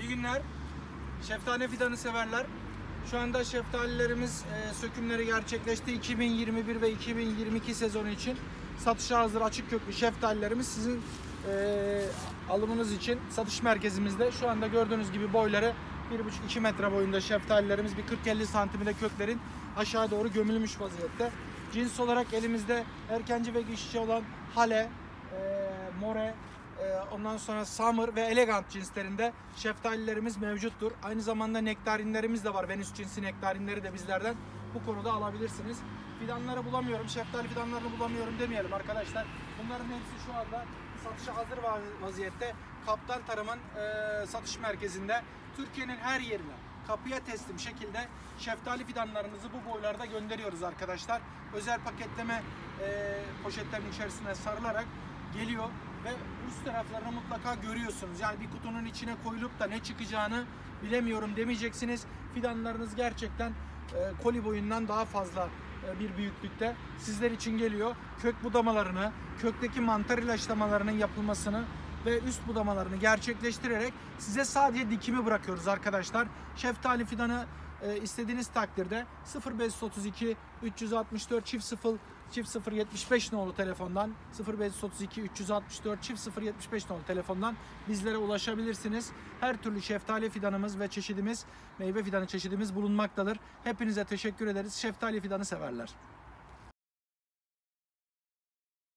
İyi günler. Şeftali fidanı severler. Şu anda şeftalilerimiz e, sökümleri gerçekleşti. 2021 ve 2022 sezonu için satışa hazır açık köklü şeftalilerimiz sizin e, alımınız için satış merkezimizde. Şu anda gördüğünüz gibi boyları 1,5-2 metre boyunda şeftalilerimiz bir 40-50 santimde köklerin aşağı doğru gömülmüş vaziyette. Cins olarak elimizde erkenci ve geçici olan hale, e, more, Ondan sonra Summer ve Elegant cinslerinde şeftalilerimiz mevcuttur. Aynı zamanda nektarinlerimiz de var. Venüs cinsi nektarinleri de bizlerden bu konuda alabilirsiniz. Fidanları bulamıyorum, şeftali fidanlarını bulamıyorum demeyelim arkadaşlar. Bunların hepsi şu anda satışa hazır va- vaziyette. Kaptan Tarım'ın e, satış merkezinde Türkiye'nin her yerine kapıya teslim şekilde şeftali fidanlarımızı bu boylarda gönderiyoruz arkadaşlar. Özel paketleme e, poşetlerin içerisine sarılarak geliyor ve üst taraflarını mutlaka görüyorsunuz. Yani bir kutunun içine koyulup da ne çıkacağını bilemiyorum demeyeceksiniz. Fidanlarınız gerçekten e, koli boyundan daha fazla e, bir büyüklükte sizler için geliyor. Kök budamalarını, kökteki mantar ilaçlamalarının yapılmasını ve üst budamalarını gerçekleştirerek size sadece dikimi bırakıyoruz arkadaşlar. Şeftali fidanı e, istediğiniz takdirde 0532 364 çift 0 çift 0 75 nolu telefondan 0532 364 çift 0 75 nolu telefondan bizlere ulaşabilirsiniz. Her türlü şeftali fidanımız ve çeşidimiz, meyve fidanı çeşidimiz bulunmaktadır. Hepinize teşekkür ederiz. Şeftali fidanı severler.